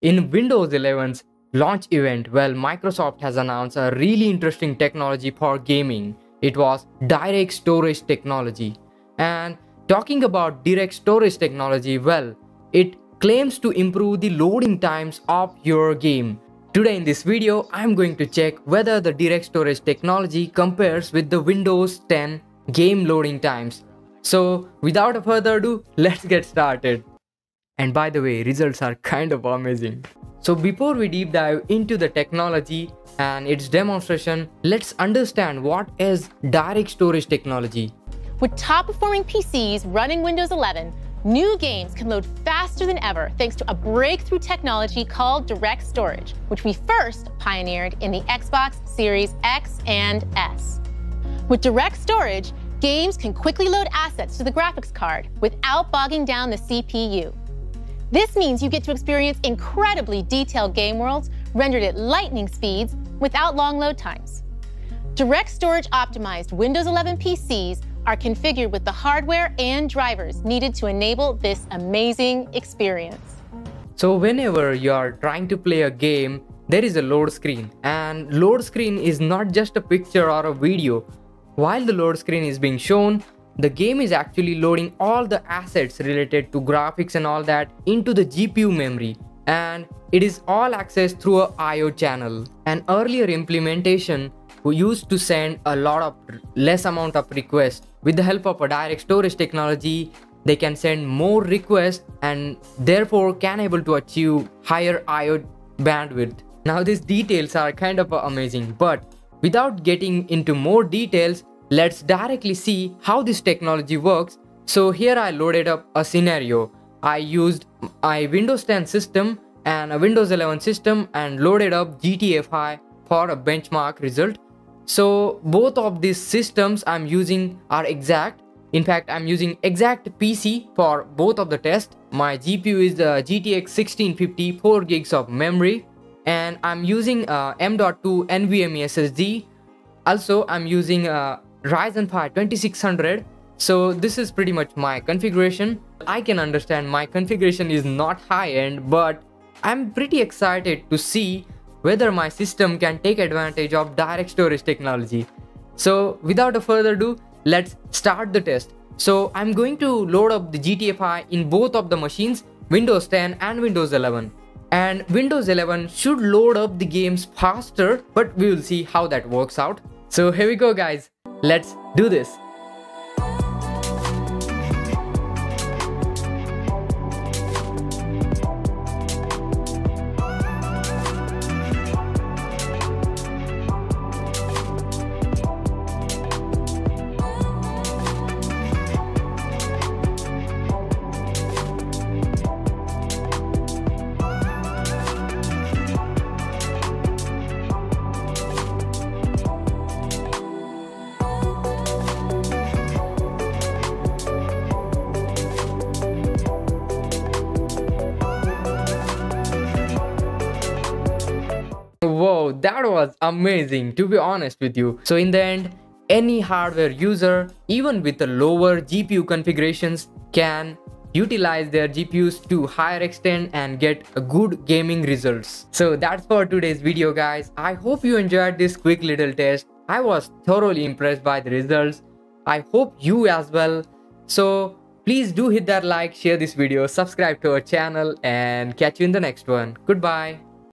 In Windows 11's launch event, well, Microsoft has announced a really interesting technology for gaming. It was direct storage technology. And talking about direct storage technology, well, it claims to improve the loading times of your game. Today in this video, I'm going to check whether the direct storage technology compares with the Windows 10 game loading times. So without further ado, let's get started. And by the way, results are kind of amazing. So before we deep dive into the technology and its demonstration, let's understand what is direct storage technology. With top performing PCs running Windows 11, new games can load faster than ever thanks to a breakthrough technology called direct storage, which we first pioneered in the Xbox Series X and S. With direct storage, games can quickly load assets to the graphics card without bogging down the CPU. This means you get to experience incredibly detailed game worlds rendered at lightning speeds without long load times. Direct storage optimized Windows 11 PCs are configured with the hardware and drivers needed to enable this amazing experience. So whenever you are trying to play a game, there is a load screen and load screen is not just a picture or a video. While the load screen is being shown, the game is actually loading all the assets related to graphics and all that into the GPU memory and it is all accessed through a IO channel. An earlier implementation who used to send a lot of less amount of requests with the help of a direct storage technology they can send more requests and therefore can able to achieve higher IO bandwidth. Now these details are kind of amazing but without getting into more details Let's directly see how this technology works. So here I loaded up a scenario. I used my Windows 10 system and a Windows 11 system and loaded up GTA 5 for a benchmark result. So both of these systems I'm using are exact. In fact, I'm using exact PC for both of the tests. My GPU is the GTX 1650 4 gigs of memory and I'm using uh, M.2 NVMe SSD. Also, I'm using a Ryzen 5 2600 so this is pretty much my configuration. I can understand my configuration is not high end but I'm pretty excited to see whether my system can take advantage of direct storage technology. So without a further ado, let's start the test. So I'm going to load up the GTA 5 in both of the machines, Windows 10 and Windows 11. And Windows 11 should load up the games faster, but we will see how that works out. So here we go guys. Let's do this. Whoa, that was amazing to be honest with you. So in the end, any hardware user, even with the lower GPU configurations, can utilize their GPUs to higher extent and get good gaming results. So that's for today's video guys. I hope you enjoyed this quick little test. I was thoroughly impressed by the results. I hope you as well. So please do hit that like, share this video, subscribe to our channel and catch you in the next one. Goodbye.